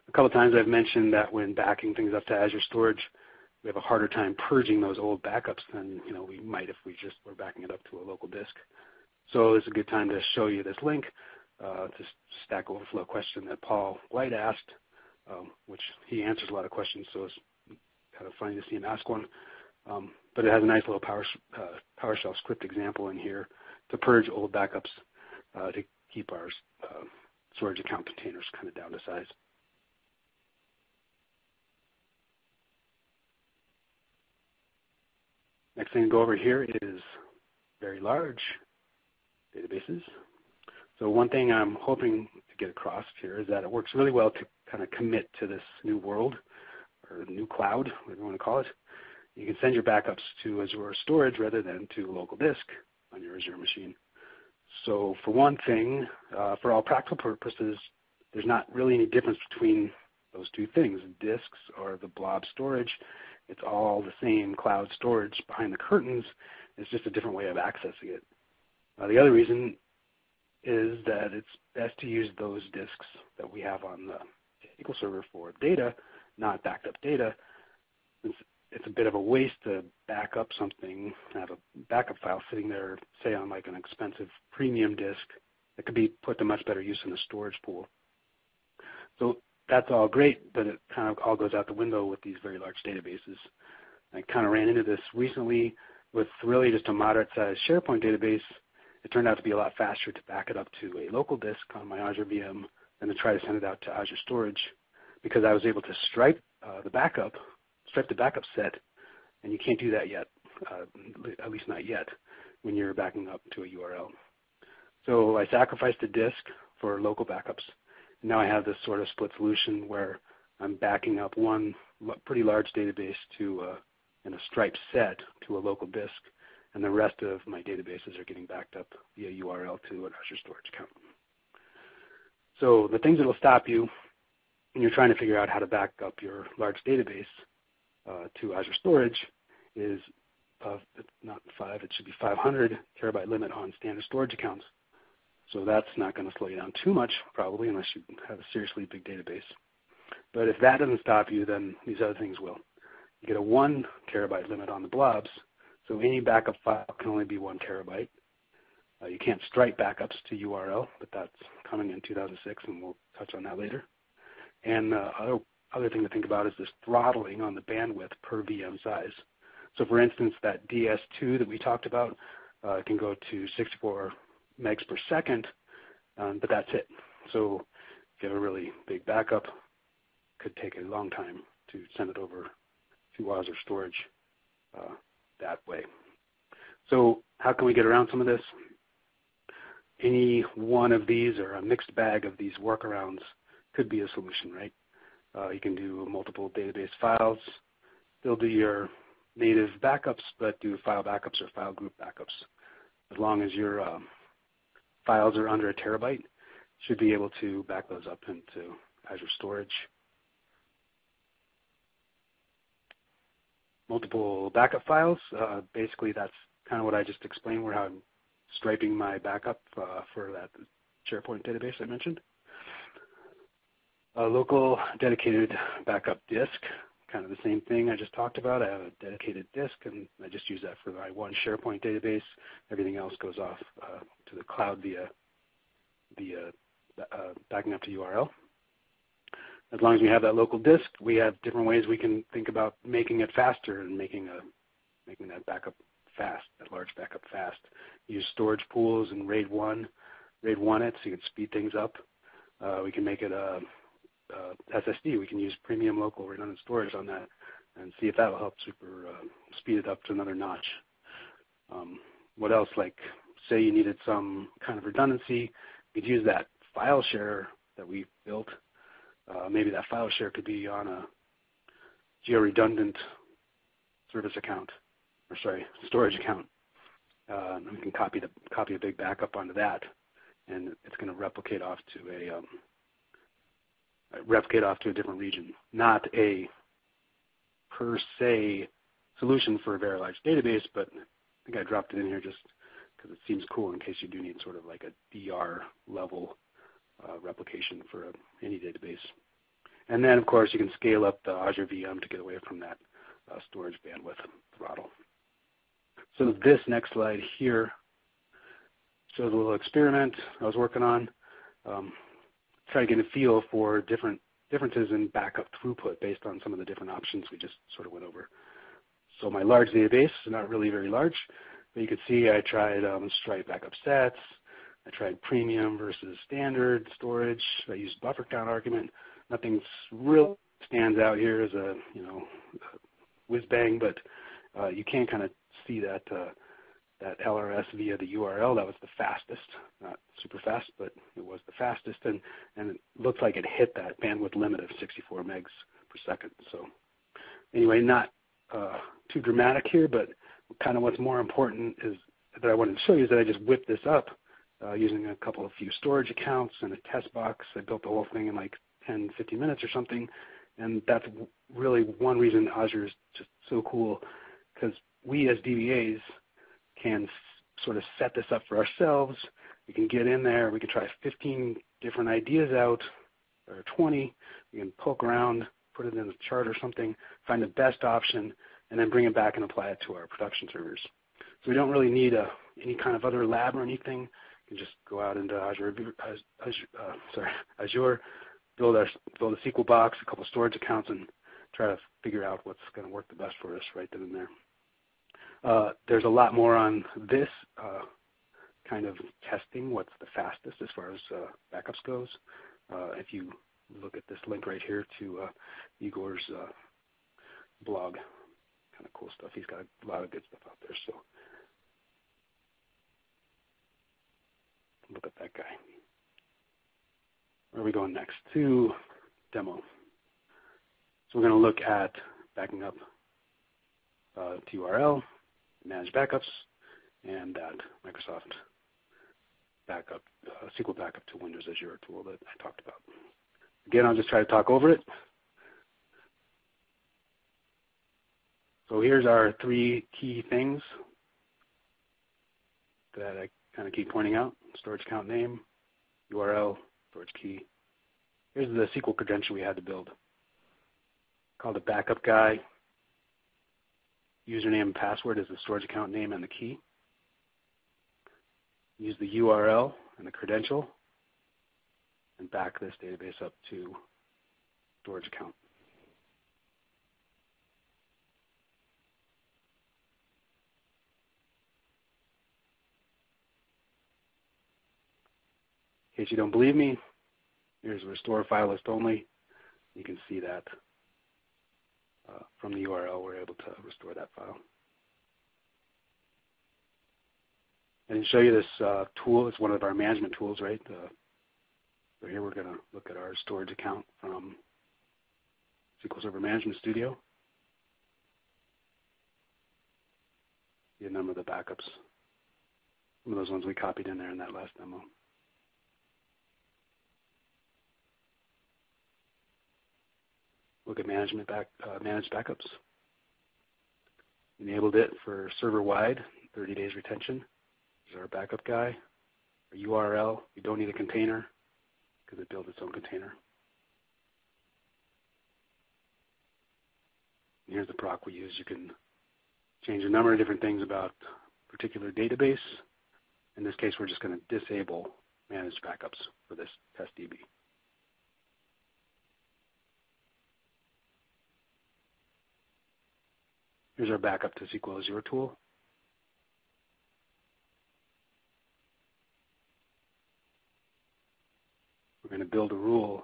A couple times I've mentioned that when backing things up to Azure Storage, we have a harder time purging those old backups than you know we might if we just were backing it up to a local disk. So it's a good time to show you this link. Uh, Stack Overflow question that Paul White asked, um, which he answers a lot of questions, so it's kind of funny to see him ask one. Um, but it has a nice little Power, uh, PowerShell script example in here to purge old backups uh, to keep our uh, storage account containers kind of down to size. Next thing to go over here is very large databases. So one thing I'm hoping to get across here is that it works really well to kind of commit to this new world or new cloud, whatever you want to call it. You can send your backups to Azure Storage rather than to local disk on your Azure machine. So for one thing, uh, for all practical purposes, there's not really any difference between those two things, disks or the blob storage. It's all the same cloud storage behind the curtains. It's just a different way of accessing it. Uh, the other reason is that it's best to use those disks that we have on the SQL Server for data, not backed up data. It's, it's a bit of a waste to back up something, have a backup file sitting there, say on like an expensive premium disk that could be put to much better use in a storage pool. So that's all great, but it kind of all goes out the window with these very large databases. I kind of ran into this recently with really just a moderate sized SharePoint database. It turned out to be a lot faster to back it up to a local disk on my Azure VM than to try to send it out to Azure Storage because I was able to stripe uh, the backup, stripe the backup set, and you can't do that yet, uh, at least not yet, when you're backing up to a URL. So I sacrificed a disk for local backups now I have this sort of split solution where I'm backing up one pretty large database to uh, in a striped set to a local disk, and the rest of my databases are getting backed up via URL to an Azure Storage account. So the things that will stop you when you're trying to figure out how to back up your large database uh, to Azure Storage is uh, not five, it should be 500 terabyte limit on standard storage accounts. So that's not going to slow you down too much, probably, unless you have a seriously big database. But if that doesn't stop you, then these other things will. You get a one terabyte limit on the blobs, so any backup file can only be one terabyte. Uh, you can't stripe backups to URL, but that's coming in 2006, and we'll touch on that later. And uh, other, other thing to think about is this throttling on the bandwidth per VM size. So for instance, that DS2 that we talked about uh, can go to 64 megs per second, um, but that's it. So if you have a really big backup, could take a long time to send it over to Azure storage uh, that way. So how can we get around some of this? Any one of these or a mixed bag of these workarounds could be a solution, right? Uh, you can do multiple database files, still do your native backups, but do file backups or file group backups. As long as you're um, files are under a terabyte, should be able to back those up into Azure Storage. Multiple backup files, uh, basically that's kind of what I just explained where I'm striping my backup uh, for that SharePoint database I mentioned. A local dedicated backup disk, kind of the same thing I just talked about. I have a dedicated disk, and I just use that for my one SharePoint database. Everything else goes off uh, to the cloud via via uh, backing up to URL. As long as we have that local disk, we have different ways we can think about making it faster and making a making that backup fast, that large backup fast. Use storage pools and RAID 1, RAID 1 it so you can speed things up. Uh, we can make it a uh, SSD. We can use premium local redundant storage on that and see if that will help super uh, speed it up to another notch. Um, what else? Like, say you needed some kind of redundancy, you could use that file share that we built uh, maybe that file share could be on a geo-redundant service account, or sorry, storage account. Uh, we can copy the copy a big backup onto that, and it's going to replicate off to a um, replicate off to a different region, not a per se solution for a very large database, but I think I dropped it in here just because it seems cool in case you do need sort of like a DR level uh, replication for a, any database. And then, of course, you can scale up the Azure VM to get away from that uh, storage bandwidth throttle. So this next slide here shows a little experiment I was working on. Um, try to get a feel for different differences in backup throughput based on some of the different options we just sort of went over. So my large database is not really very large, but you can see I tried um, Stripe backup sets. I tried premium versus standard storage. I used buffer count argument. Nothing real stands out here as a you know whiz bang, but uh, you can kind of see that uh, that LRS via the URL. That was the fastest, not super fast, but it was the fastest, and and it looks like it hit that bandwidth limit of 64 megs per second. So anyway, not uh, too dramatic here, but kind of what's more important is that I wanted to show you is that I just whipped this up uh, using a couple of few storage accounts and a test box. I built the whole thing in like 10, 15 minutes or something, and that's really one reason Azure is just so cool because we as DBAs can sort of set this up for ourselves. We can get in there. We can try 15 different ideas out, or 20. We can poke around, put it in a chart or something, find the best option, and then bring it back and apply it to our production servers. So we don't really need a, any kind of other lab or anything. You can just go out into Azure, Azure, uh, sorry, Azure build, our, build a SQL box, a couple storage accounts, and try to figure out what's going to work the best for us right then and there. Uh, there's a lot more on this uh, kind of testing, what's the fastest as far as uh, backups goes. If you look at this link right here to Igor's blog, kind of cool stuff. He's got a lot of good stuff out there. So look at that guy. Where are we going next? To demo. So we're going to look at backing up to URL, manage backups, and that Microsoft backup, uh, SQL backup to Windows Azure tool that I talked about. Again, I'll just try to talk over it. So here's our three key things that I kind of keep pointing out. Storage account name, URL, storage key. Here's the SQL credential we had to build. Called a backup guy. Username and password is the storage account name and the key. Use the URL and the credential and back this database up to storage account. In case you don't believe me, here's restore file list only. You can see that from the URL, we're able to restore that file. And show you this uh, tool, it's one of our management tools, right? Uh, so here we're going to look at our storage account from SQL Server Management Studio. See a number of the backups. Some of those ones we copied in there in that last demo. Look at management back, uh, managed backups. Enabled it for server-wide, 30 days retention. There's our backup guy. Our URL, we don't need a container because it builds its own container. And here's the proc we use. You can change a number of different things about particular database. In this case, we're just going to disable managed backups for this test DB. Here's our backup to SQL Azure tool. We're going to build a rule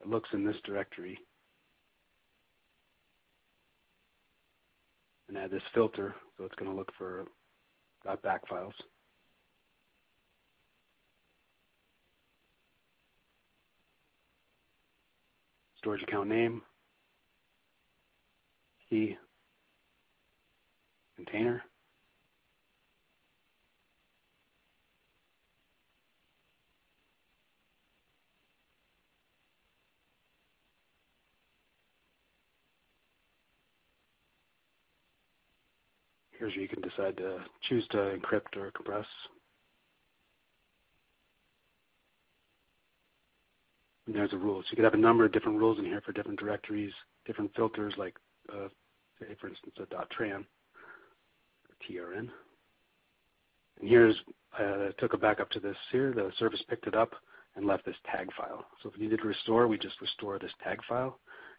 that looks in this directory and add this filter, so it's going to look for .bak files. storage account name, key, container, Here's where you can decide to choose to encrypt or compress. And there's a rule. So you could have a number of different rules in here for different directories, different filters like, uh, say, for instance, a .tran TRN. And here's, uh, took a backup to this here. The service picked it up and left this tag file. So if we needed to restore, we just restore this tag file,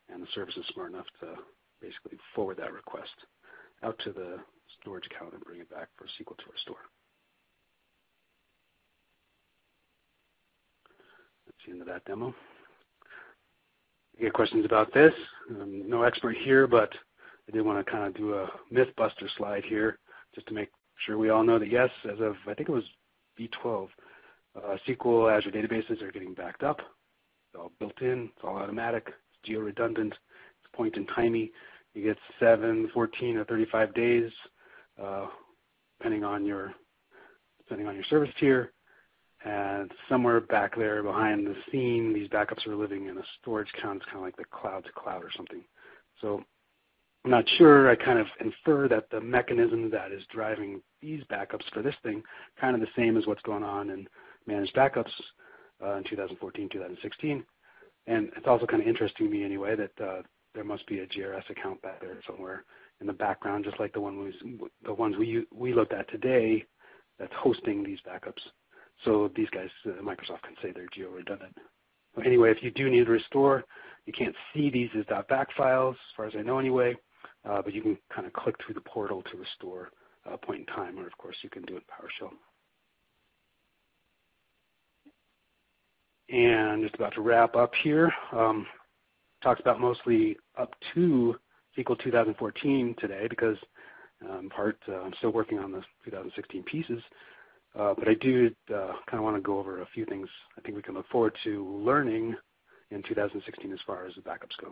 and the service is smart enough to basically forward that request out to the storage account and bring it back for SQL to restore. That's the end of that demo. Get questions about this. I'm no expert here, but I did want to kind of do a MythBuster slide here just to make sure we all know that yes, as of I think it was V12, uh, SQL Azure databases are getting backed up. It's all built in. It's all automatic. It's geo-redundant. It's point in timey. You get 7, 14, or 35 days uh, depending on your depending on your service tier. And somewhere back there behind the scene, these backups are living in a storage account. It's kind of like the cloud to cloud or something. So I'm not sure. I kind of infer that the mechanism that is driving these backups for this thing kind of the same as what's going on in managed backups uh, in 2014, 2016. And it's also kind of interesting to me anyway that uh, there must be a GRS account back there somewhere in the background, just like the one we, the ones we we looked at today, that's hosting these backups. So these guys, uh, Microsoft can say they're geo-redundant. Anyway, if you do need to restore, you can't see these as .bak files, as far as I know anyway, but you can kind of click through the portal to restore a point in time, or of course you can do it in PowerShell. And just about to wrap up here. Um, talks about mostly up to SQL 2014 today because um, part uh, I'm still working on the 2016 pieces. Uh, but I do uh, kind of want to go over a few things I think we can look forward to learning in 2016 as far as the backups go.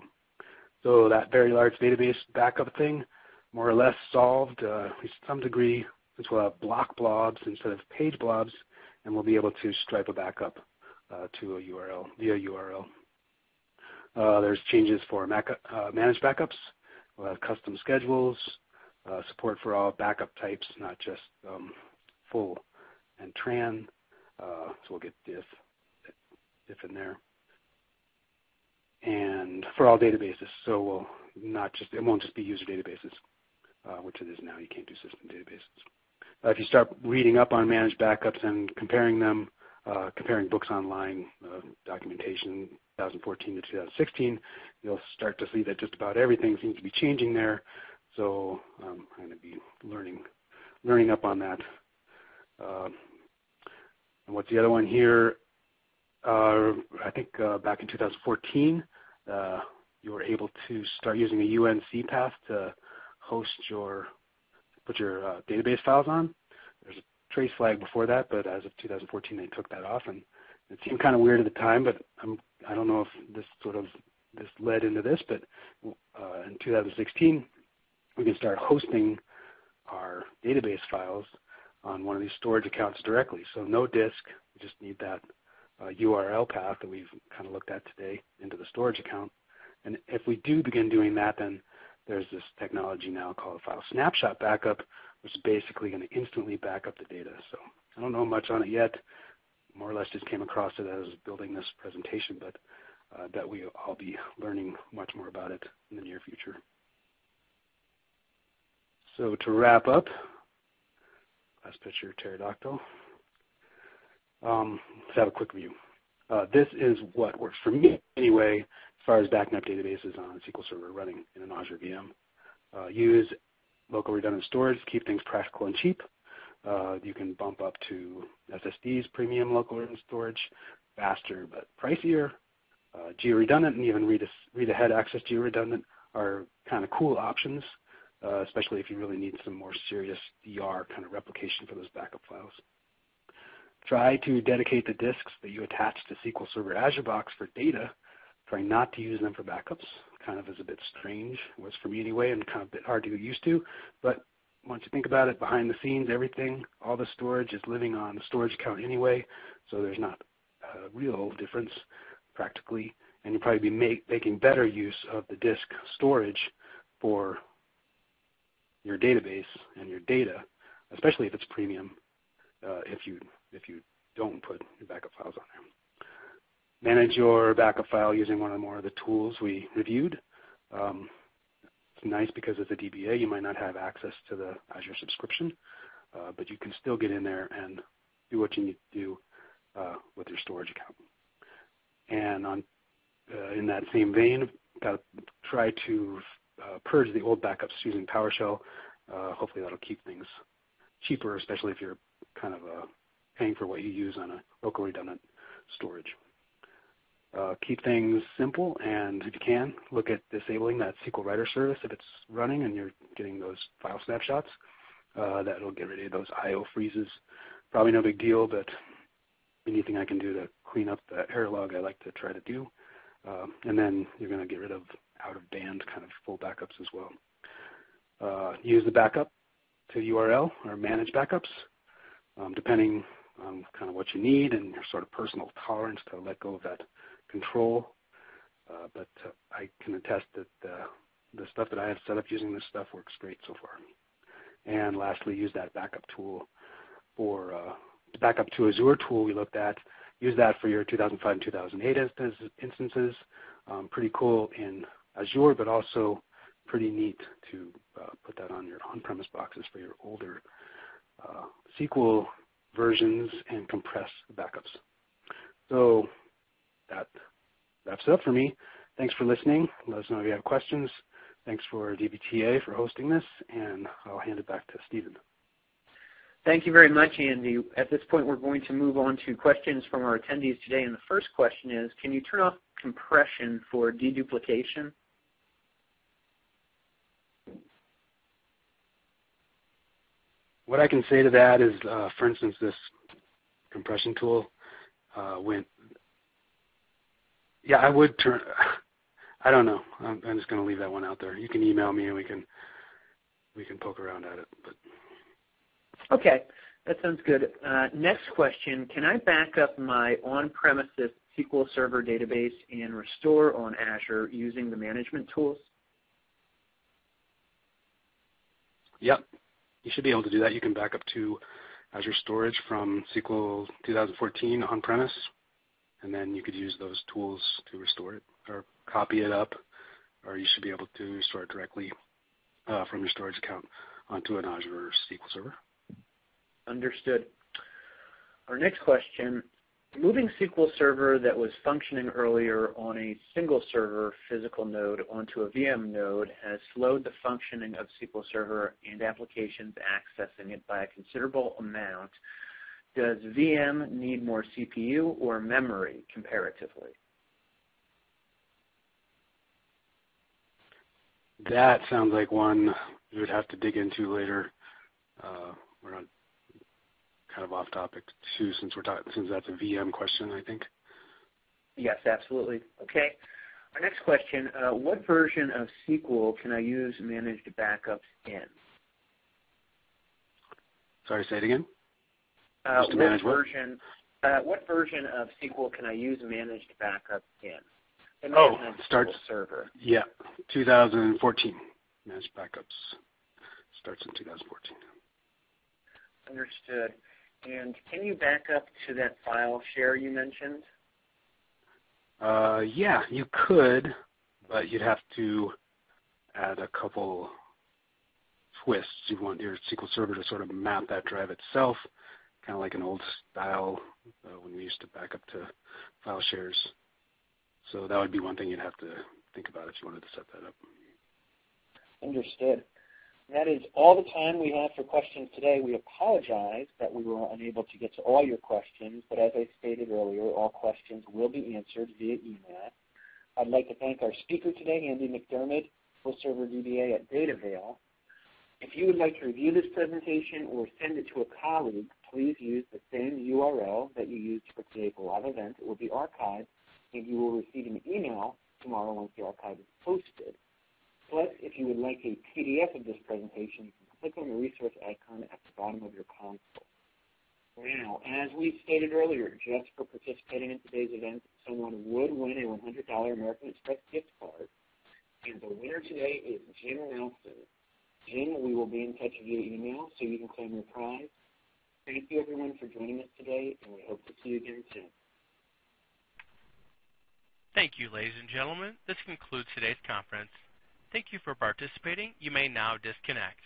So that very large database backup thing, more or less solved, uh, to some degree, since we'll have block blobs instead of page blobs, and we'll be able to stripe a backup uh, to a URL via URL. Uh, there's changes for Mac, uh, managed backups, We'll have custom schedules, uh, support for all backup types, not just um, full and tran. Uh, so we'll get diff, diff in there. And for all databases, so we'll not just it won't just be user databases, uh, which it is now. You can't do system databases. Uh, if you start reading up on managed backups and comparing them, uh, comparing books online, uh, documentation, 2014 to 2016, you'll start to see that just about everything seems to be changing there. So um, I'm going to be learning, learning up on that. Uh, and what's the other one here? Uh, I think uh, back in 2014, uh, you were able to start using a UNC path to host your, put your uh, database files on. There's a trace flag before that, but as of 2014, they took that off, and it seemed kind of weird at the time, but I'm, I don't know if this sort of this led into this, but uh, in 2016, we can start hosting our database files on one of these storage accounts directly. So no disk, we just need that uh, URL path that we've kind of looked at today into the storage account. And if we do begin doing that, then there's this technology now called file snapshot backup, which is basically going to instantly back up the data. So I don't know much on it yet more or less just came across it as building this presentation, but uh, that we all be learning much more about it in the near future. So to wrap up, last picture, pterodactyl. Um, let's have a quick view. Uh, this is what works for me anyway, as far as backing up databases on SQL Server running in an Azure VM. Uh, use local redundant storage to keep things practical and cheap. Uh, you can bump up to SSDs, premium local storage, faster but pricier. Uh, geo-redundant and even read, read ahead access geo-redundant are kind of cool options, uh, especially if you really need some more serious DR kind of replication for those backup files. Try to dedicate the disks that you attach to SQL Server Azure Box for data Try not to use them for backups. Kind of is a bit strange. Was for me anyway, and kind of a bit hard to get used to. But once you think about it, behind the scenes, everything, all the storage is living on the storage account anyway, so there's not a real difference practically. And you'll probably be make, making better use of the disk storage for your database and your data, especially if it's premium, uh, if you if you don't put your backup files on there. Manage your backup file using one or more of the tools we reviewed. Um, it's nice because as a DBA, you might not have access to the Azure subscription, uh, but you can still get in there and do what you need to do uh, with your storage account. And on, uh, in that same vein, got to try to uh, purge the old backups using PowerShell. Uh, hopefully that'll keep things cheaper, especially if you're kind of uh, paying for what you use on a local redundant storage. Uh, keep things simple, and if you can, look at disabling that SQL Writer service if it's running and you're getting those file snapshots. Uh, that'll get rid of those I/O freezes. Probably no big deal, but anything I can do to clean up the error log, I like to try to do. Um, and then you're going to get rid of out-of-band kind of full backups as well. Uh, use the backup to URL or manage backups, um, depending on kind of what you need and your sort of personal tolerance to let go of that control. Uh, but uh, I can attest that uh, the stuff that I have set up using this stuff works great so far. And lastly, use that backup tool for uh, backup to Azure tool we looked at. Use that for your 2005 and 2008 instances. Um, pretty cool in Azure, but also pretty neat to uh, put that on your on-premise boxes for your older uh, SQL versions and compress the backups. So that wraps it up for me. Thanks for listening. Let us know if you have questions. Thanks for DBTA for hosting this, and I'll hand it back to Stephen.
Thank you very much, Andy. At this point, we're going to move on to questions from our attendees today. And the first question is, can you turn off compression for deduplication?
What I can say to that is, uh, for instance, this compression tool uh, went. Yeah, I would turn. I don't know. I'm, I'm just going to leave that one out there. You can email me and we can we can poke around at it. But
okay, that sounds good. Uh, next question: Can I back up my on-premises SQL Server database and restore on Azure using the management tools?
Yep, you should be able to do that. You can back up to Azure Storage from SQL 2014 on-premise, and then you could use those tools to restore it or copy it up, or you should be able to restore it directly uh, from your storage account onto an Azure SQL Server.
Understood. Our next question Moving SQL Server that was functioning earlier on a single server physical node onto a VM node has slowed the functioning of SQL Server and applications accessing it by a considerable amount. Does VM need more CPU or memory comparatively?
That sounds like one you would have to dig into later. Uh, we're not kind of off topic too, since we're talking since that's a VM question, I think.
Yes, absolutely. Okay. Our next question: uh, What version of SQL can I use managed backups in?
Sorry, say it again.
Uh, what version? What? Uh, what version of SQL can I use managed backups in?
oh, starts
server.
Yeah, 2014 managed backups starts in 2014.
Understood. And can you back up to that file share you mentioned?
Uh, yeah, you could, but you'd have to add a couple twists. You want your SQL Server to sort of map that drive itself, kind of like an old style uh, when we used to back up to file shares. So that would be one thing you'd have to think about if you wanted to set that up.
Understood. That is all the time we have for questions today. We apologize that we were unable to get to all your questions, but as I stated earlier, all questions will be answered via email. I'd like to thank our speaker today, Andy McDermott, full server DBA at Datavail. If you would like to review this presentation or send it to a colleague, please use the same URL that you used for today's live event. It will be archived and you will receive an email tomorrow once the archive is posted. Plus, if you would like a PDF of this presentation, click on the resource icon at the bottom of your console. Now, as we stated earlier, just for participating in today's event, someone would win a $100 American Express gift card. And the winner today is Jim Nelson. Jim, we will be in touch via email so you can claim your prize. Thank you, everyone, for joining us today, and we hope to see you again soon.
Thank you, ladies and gentlemen. This concludes today's conference. Thank you for participating. You may now disconnect.